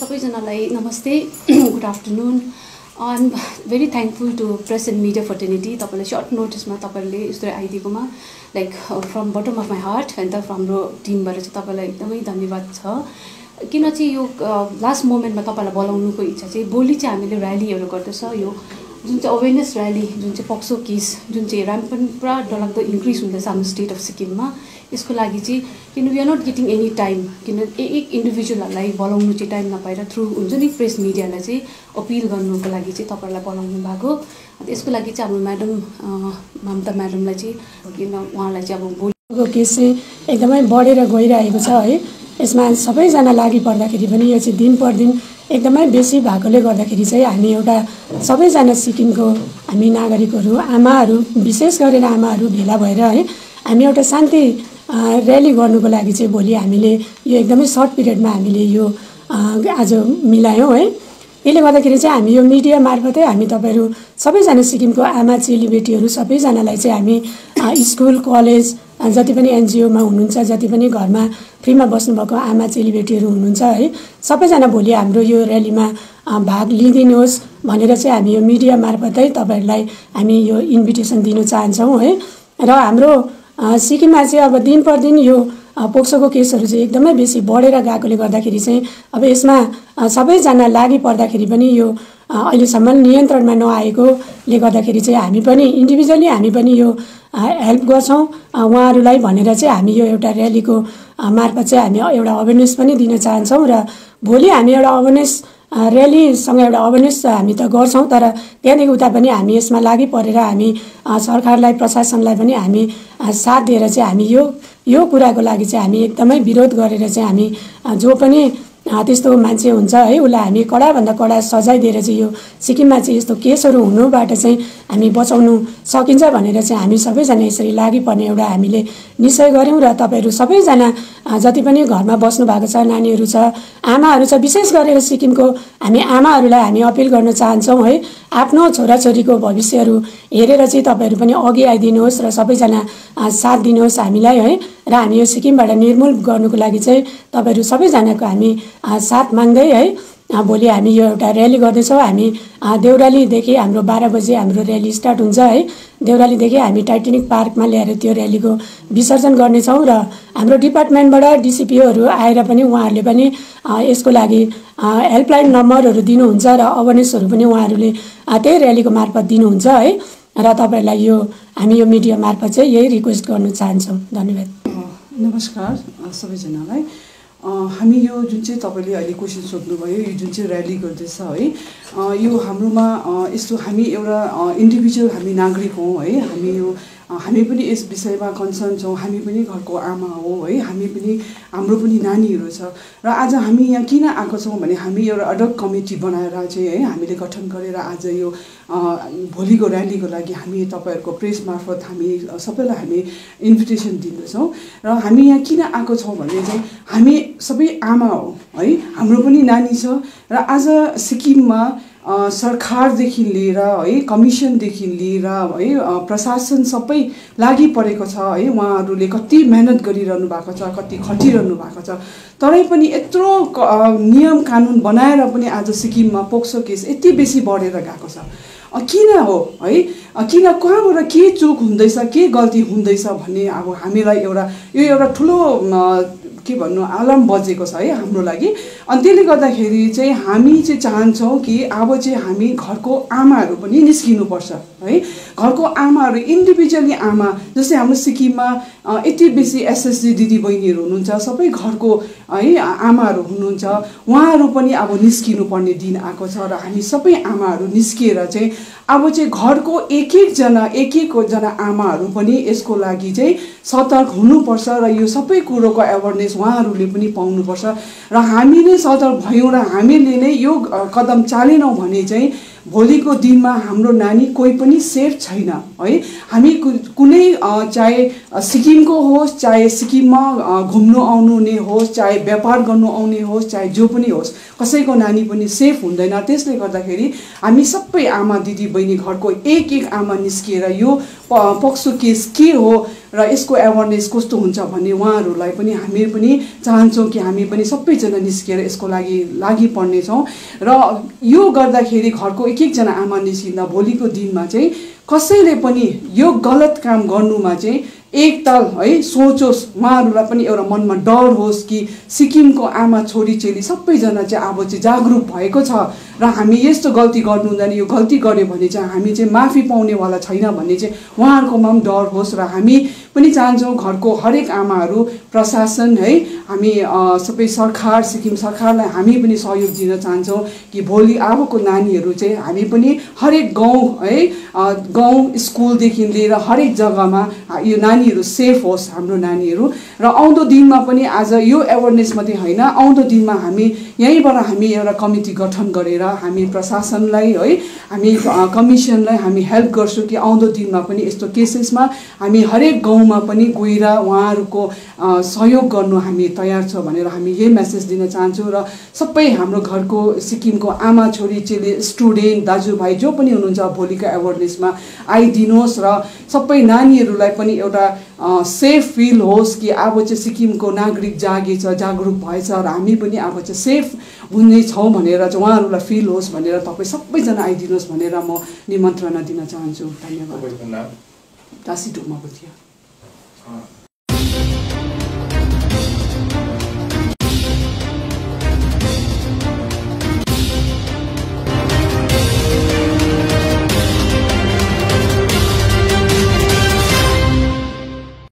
सबैजनालाई नमस्ते। Good afternoon I am very thankful to press and media fraternity तपाईँलाई short नोटिसमा तपाईँहरूले यस्तो आइदिएकोमा like from bottom of my heart अन्त हाम्रो टिमबाट चाहिँ तपाईँलाई एकदमै धन्यवाद छ। किन चाहिँ यो लास्ट मोमेन्टमा तपाईँलाई बोलाउनुको इच्छा चाहिँ भोलि चाहिँ हामीले ऱ्यालीहरू गर्दैछ। यो जुन चाहिँ अवेरनेस ऱ्याली जुन चाहिँ पक्सो केस जुन चाहिँ ऱ्याम पनि पुरा डरलाग्दो इन्क्रिज हुँदैछ हाम्रो स्टेट अफ सिक्किममा यसको लागि चाहिँ किन we are not getting any time किन एक एक इन्डिभिजुअलहरूलाई बोलाउनु चाहिँ टाइम नपाएर थ्रु हुन्छ नि प्रेस मिडियालाई चाहिँ अपिल गर्नुको लागि चाहिँ तपाईँहरूलाई बोलाउनु भएको। अन्त यसको लागि चाहिँ हाम्रो म्याडम ममता म्याडमलाई चाहिँ किन उहाँलाई चाहिँ अब भोलि केस चाहिँ एकदमै बढेर गइरहेको छ है। यसमा सबैजना लागि पर्दाखेरि पनि यो चाहिँ दिन पर दिन एकदमै बेसी भएकोले गर्दाखेरि चाहिँ हामी एउटा सबैजना सिक्किमको हामी नागरिकहरू आमाहरू विशेष गरेर आमाहरू भेला भएर है हामी एउटा शान्ति र्याली गर्नुको लागि चाहिँ भोलि हामीले यो एकदमै सर्ट पिरियडमा हामीले यो आज मिलायौँ है। त्यसले गर्दाखेरि चाहिँ हामी यो मिडिया मार्फतै हामी तपाईँहरू सबैजना सिक्किमको आमा चेलीबेटीहरू सबैजनालाई चाहिँ हामी स्कुल कलेज जति पनि एनजिओमा हुनुहुन्छ जति पनि घरमा फ्रीमा बस्नुभएको आमा चेलीबेटीहरू हुनुहुन्छ है सबैजना भोलि हाम्रो यो र्यालीमा भाग लिइदिनुहोस् भनेर चाहिँ हामी यो मिडिया मार्फतै तपाईँहरूलाई हामी यो इन्भिटेसन दिन चाहन्छौँ है। र हाम्रो सिक्किममा चाहिँ अब दिन पर दिन यो पोक्सोको केसहरू चाहिँ एकदमै बेसी बढेर गएकोले गर्दाखेरि चाहिँ अब यसमा सबैजना लागि पर्दाखेरि पनि यो अहिलेसम्म नियन्त्रणमा नआएकोले गर्दाखेरि चाहिँ हामी पनि इन्डिभिजुअली हामी पनि यो हेल्प गर्छौँ। उहाँहरूलाई भनेर चाहिँ हामी यो एउटा र्यालीको मार्फत चाहिँ हामी एउटा अवेरनेस पनि दिन चाहन्छौँ र भोलि हामी एउटा अवेरनेस र्यालीसँग एउटा अवेरनेस हामी त गर्छौँ तर त्यहाँदेखि उता पनि हामी यसमा लागि परेर हामी सरकारलाई प्रशासनलाई पनि हामी साथ दिएर चाहिँ हामी यो यो कुराको लागि चाहिँ हामी एकदमै विरोध गरेर चाहिँ हामी जो पनि त्यस्तो मान्छे हुन्छ है उसलाई हामी कडाभन्दा कडा सजाय दिएर चाहिँ यो सिक्किममा चाहिँ यस्तो केसहरू हुनुबाट चाहिँ हामी बचाउनु सकिन्छ भनेर चाहिँ हामी सबैजना यसरी लागि पर्ने एउटा हामीले निश्चय गऱ्यौँ र तपाईँहरू सबैजना जति पनि घरमा बस्नु भएको छ नानीहरू छ आमाहरू छ विशेष गरेर सिक्किमको हामी आमाहरूलाई हामी अपिल गर्न चाहन्छौँ है। आफ्नो छोराछोरीको भविष्यहरू हेरेर चाहिँ तपाईँहरू पनि अघि आइदिनुहोस् र सबैजना साथ दिनुहोस् हामीलाई है। र हामी यो सिक्किमबाट निर्मूल गर्नुको लागि चाहिँ तपाईँहरू सबैजनाको हामी साथ माग्दै है। भोलि हामी यो एउटा र्याली गर्दैछौँ। हामी देउरालीदेखि हाम्रो बाह्र बजी हाम्रो र्याली स्टार्ट हुन्छ है। देउरालीदेखि हामी टाइटेनिक पार्कमा ल्याएर त्यो र्यालीको विसर्जन गर्नेछौँ र हाम्रो डिपार्टमेन्टबाट डिसिपिओहरू आएर पनि उहाँहरूले पनि यसको लागि हेल्पलाइन नम्बरहरू दिनुहुन्छ र अवेरनेसहरू पनि उहाँहरूले त्यही र्यालीको मार्फत दिनुहुन्छ है। र तपाईँहरूलाई यो हामी यो मिडिया मार्फत चाहिँ यही रिक्वेस्ट गर्न चाहन्छौँ। धन्यवाद। नमस्कार सबैजनालाई। हामी यो जुन चाहिँ तपाईँले अहिले क्वेसन सोध्नुभयो यो जुन चाहिँ ऱ्याली गर्दैछ है यो हाम्रोमा यस्तो हामी एउटा इन्डिभिजुअल हामी नागरिक हौँ है हामी यो हामी पनि यस विषयमा कन्सर्न छौँ। हामी पनि घरको आमा हो है। हामी पनि हाम्रो पनि नानीहरू छ। र आज हामी यहाँ किन आएको छौँ भने हामी एउटा अडक कमिटी बनाएर चाहिँ है हामीले गठन गरेर आज यो भोलिको ऱ्यालीको लागि हामी तपाईँहरूको प्रेस मार्फत हामी सबैलाई हामी इन्भिटेसन दिँदछौँ। र हामी यहाँ किन आएको छौँ भने चाहिँ हामी सबै आमा हो है। हाम्रो पनि नानी छ। र आज सिक्किममा सरकारदेखि लिएर है कमिसनदेखि लिएर है प्रशासन सबै लागि परेको छ है उहाँहरूले कति मेहनत गरिरहनु भएको छ कति खटिरहनु भएको छ। तरै पनि यत्रो नियम कानुन बनाएर पनि आज सिक्किममा पोक्सो केस यति बेसी बढेर गएको छ। किन हो है? किन कहाँबाट के चुक हुँदैछ के गल्ती हुँदैछ भन्ने अब हामीलाई एउटा यो एउटा ठुलो के भन्नु आलम बजेको छ है हाम्रो लागि। अनि त्यसले गर्दाखेरि चाहिँ हामी चाहिँ चाहन्छौँ कि अब चाहिँ हामी घरको आमाहरू पनि निस्किनुपर्छ है। घरको आमाहरू इन्डिभिजुअली आमा जस्तै हाम्रो सिक्किममा यति बेसी एसएसजी दिदी बहिनीहरू हुनुहुन्छ सबै घरको है आमाहरू हुनुहुन्छ। उहाँहरू पनि अब निस्किनु पर्ने दिन आएको छ र हामी सबै आमाहरू निस्किएर चाहिँ अब चाहिँ घरको एक एकजना एक एकजना आमाहरू पनि यसको लागि चाहिँ सतर्क हुनुपर्छ र यो सबै कुरोको एवेरनेस उहाँहरूले पनि पाउनुपर्छ। र हामीले सतर्क भयौँ र हामीले नै यो कदम चालेनौँ भने चाहिँ भोलिको दिनमा हाम्रो नानी कोही पनि सेफ छैन है? हामी कुनै चाहे सिक्किमको होस् चाहे सिक्किममा घुम्नु आउनु हुने होस् चाहे व्यापार गर्नु आउने होस् चाहे जो पनि होस् कसैको नानी पनि सेफ हुँदैन। त्यसले गर्दाखेरि हामी सबै आमा दिदी बहिनी घरको एक एक आमा निस्किएर यो पक्सो केस के हो र यसको एवारनेस कस्तो हुन्छ भन्ने उहाँहरूलाई पनि हामी पनि चाहन्छौँ कि हामी पनि सबैजना निस्किएर यसको लागि लागि पर्नेछौँ। र यो गर्दाखेरि घरको एक एकजना आमा निस्किँदा भोलिको दिनमा चाहिँ कसैले पनि यो गलत काम गर्नुमा चाहिँ एकताल है सोचोस्। उहाँहरूलाई पनि एउटा मनमा डर होस् कि सिक्किमको आमा छोरी चेली सबैजना चाहिँ अब चाहिँ जागरुक भएको छ र हामी यस्तो गल्ती गर्नु हुँदैन यो गल्ती गऱ्यो भने चाहिँ हामी चाहिँ माफी पाउनेवाला छैन भन्ने चाहिँ उहाँहरूकोमा पनि डर होस् र हामी पनि चाहन्छौँ घरको हरेक आमाहरू प्रशासन है हामी सबै सरकार सिक्किम सरकारलाई हामी पनि सहयोग दिन चाहन्छौँ कि भोलि अबको नानीहरू चाहिँ हामी पनि हरेक गाउँ है गाउँ स्कुलदेखि लिएर हरेक जग्गामा यो नानीहरू सेफ होस् हाम्रो नानीहरू। र आउँदो दिनमा पनि आज यो एवेरनेस मात्रै होइन आउँदो दिनमा हामी यहीँबाट हामी एउटा कमिटी गठन गरेर हामी प्रशासनलाई है हामी कमिसनलाई हामी हेल्प गर्छौँ कि आउँदो दिनमा पनि यस्तो केसेसमा हामी हरेक गाउँमा पनि गएर उहाँहरूको सहयोग गर्नु हामी तयार छ भनेर हामी यही मेसेज दिन चाहन्छौँ र सबै हाम्रो घरको सिक्किमको आमा छोरी चेली स्टुडेन्ट दाजुभाइ जो पनि हुनुहुन्छ भोलिको एवेरनेसमा आइदिनुहोस् र सबै नानीहरूलाई पनि एउटा सेफ फिल होस् कि अब चाहिँ सिक्किमको नागरिक जागेछ जागरुक भएछ र हामी पनि अब चाहिँ सेफ हुनेछौँ भनेर चाहिँ उहाँहरूलाई फिल होस् भनेर तपाईँ सबैजना आइदिनुहोस् भनेर म निमन्त्रणा दिन चाहन्छु। धन्यवाद। दासी डुमा बुथिया huh